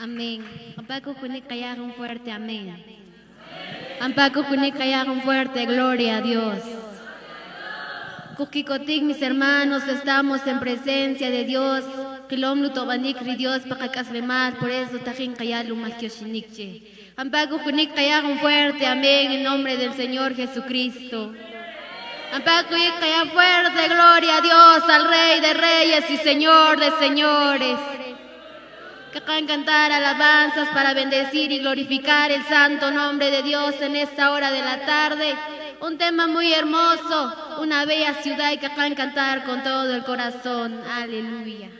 Amén. Ampaco Junica un fuerte amén. Ampaco Junica un fuerte gloria a Dios. Kukikotik, mis hermanos, estamos en presencia de Dios. Kilomlu tobanikri Dios para caslemar, por eso tajin kayalu makioshinikche. Ampaco Junica un fuerte amén en nombre del Señor Jesucristo. Ampaco Yikaya fuerte gloria a Dios, al Rey de Reyes y Señor de Señores que cantar alabanzas para bendecir y glorificar el santo nombre de Dios en esta hora de la tarde. Un tema muy hermoso, una bella ciudad y que puedan cantar con todo el corazón. Aleluya.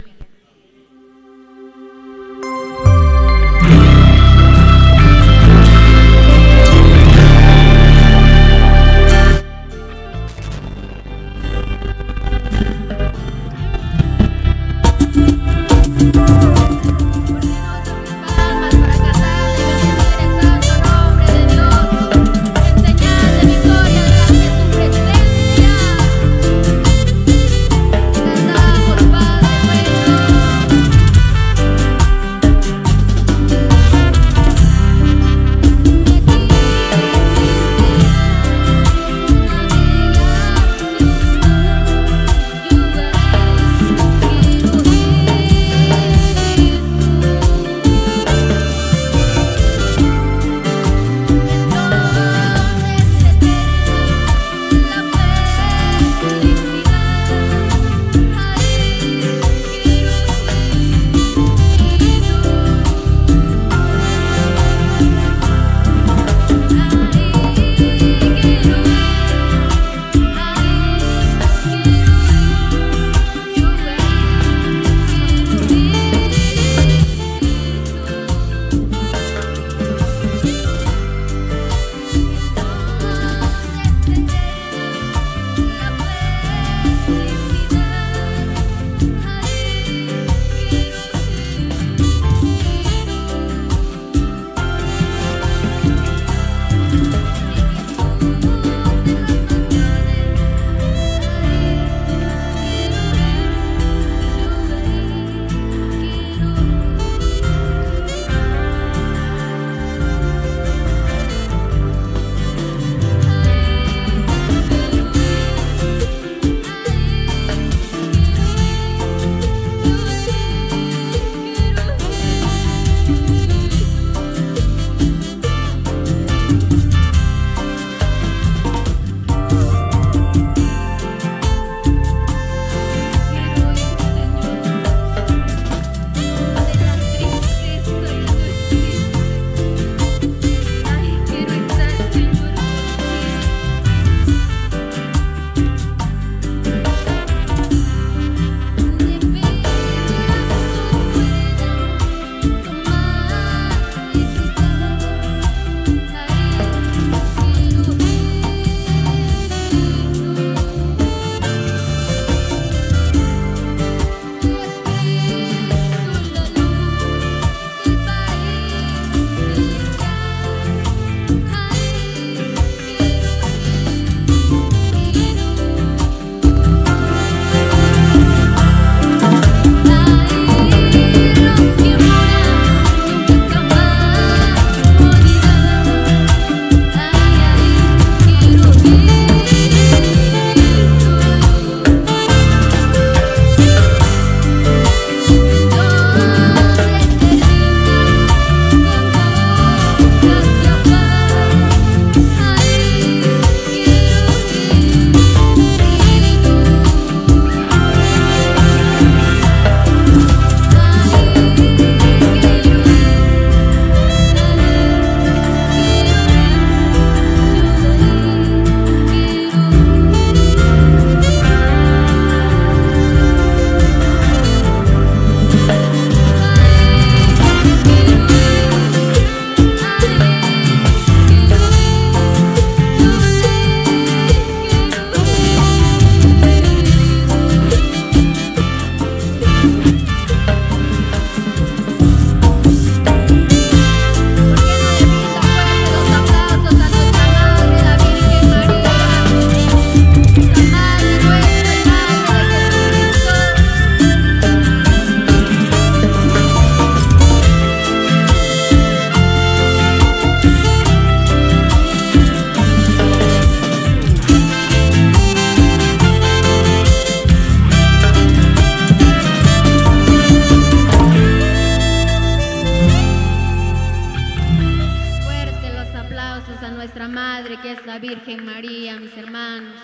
Virgen María, mis hermanos.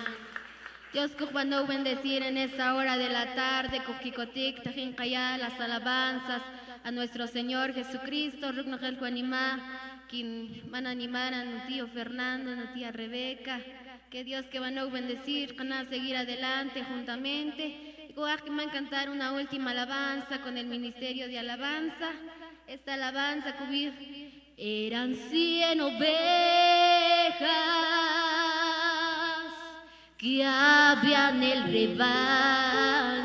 Dios a bendecir en esta hora de la tarde, Coquicotic, Tajincayá, las alabanzas a nuestro Señor Jesucristo, Rugnogel Juanimá, quien van a animar a nuestro tío Fernando, a nuestra tía Rebeca, que Dios que van a bendecir, van a seguir adelante juntamente. Y que van a cantar una última alabanza con el Ministerio de Alabanza. Esta alabanza cubrir eran cien ovejas que había en el rebaño.